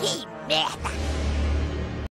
決めた